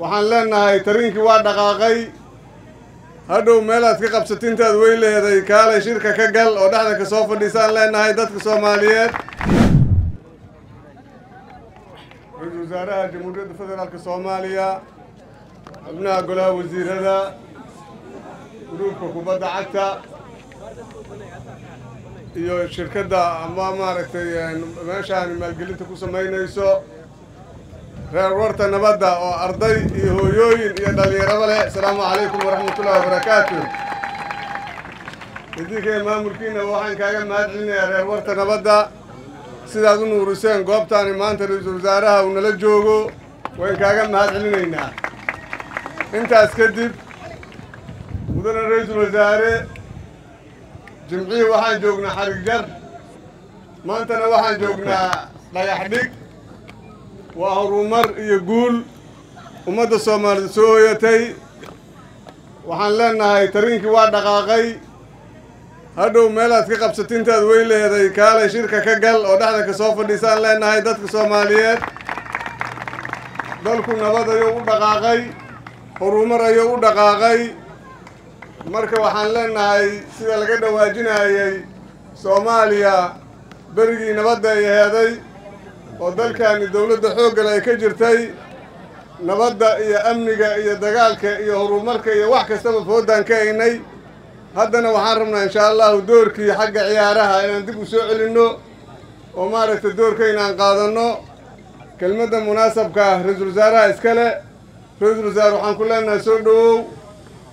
waxaan leenahay tariinkii waa dhaqaaqay. Hadhow meelaad ka qabsatintaad wey leeday kaalay shirka ka gal oo dhexda ka soo fadhiisaan leenahay dadka soomaaliyeed. Ra'iisul wasaaraha jamhuuriyadda federaalka soomaaliya xubnaha golaha wasiirada gruubka kubadda cagta iyo shirkadda ama maaragtay meeshaan maalgelinta ku samaynayso reer warta nabadda oo arday iyo hooyooyin iyo dhallinyaraba leh. Asalaamu calaykum waraxmatullahi wabarakaatu idinkay maamulkiina waxaan kaaga mahad celinayaa reer warta nabadda. Sidaad u nuuriseen goobtaani maanta ra'iisul wasaaraha uu nala joogo wayn kaaga mahad celinaynaa intaas kadib mudane ra'iisul wasaare jimcihii waxaan joognaa xarig jar maantana waxaan joognaa dhagax dhig waa horumar iyo guul ummadda soomaalida soo hoyatay. Waxaan leenahay tariinkii waa dhaqaaqay. Hadhow meelaad ka qabsatintaad wey leeday kaalay shirka ka gal oo dhexda ka soo fadhiisaan leenahay dadka soomaaliyeed. Dalku nabad ayuu u dhaqaaqay horumar ayuu u dhaqaaqay. Marka waxaan leenahay sida laga dhawaajinayay soomaaliya berigii nabadda ay heeday oo dalkaani dowladda xooggale ay ka jirtay nabadda iyo amniga iyo dagaalka iyo horumarka iyo wax kastaba foodaan ka haynay haddana waxaan rabnaa inshaa allahu doorkii xagga ciyaaraha inaan dib u soo celinno oo maaragtay doorka inaan qaadanno. Kelmadda munaasabka ah ra'iisul wasaaraha iskale ra'iisul wasaare waxaan ku leenahay soo dhowow.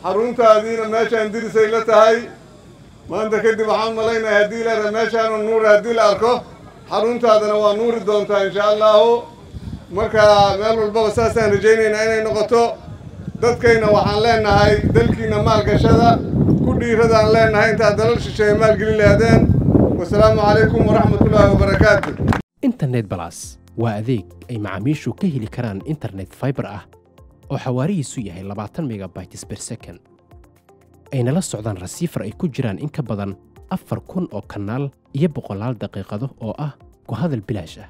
Xaruntaadiina meeshaan dirisay la tahay. Maanta kadib waxaan malaynahay haddii la meeshaanu nuuri haddii la arko xaruntaadana waa nuuri doontaa inshaa allahu marka meel walbaba saasaan rajaynaynaa inay noqoto dadkayna waxaan leenahay dalkiina maalgashada ku dhiiradaan leenahay intaad dalal shisheeye maalgelin lehdeen wasalaamu calaykum waraxmatullaahi wabarakaatu. Internet balas waa adeeg ay macaamiishu ka heli karaan internet faibar ah oo xawaarihiisu yahay labaatan megabytes ber second. Ayna la socdaan rasiifar ay ku jiraan in ka badan afar kun oo kanaal iyo boqolaal daqiiqado oo ah ku hadal bilaash ah